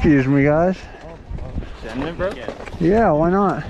Excuse me, guys. Bro? Yeah, why not?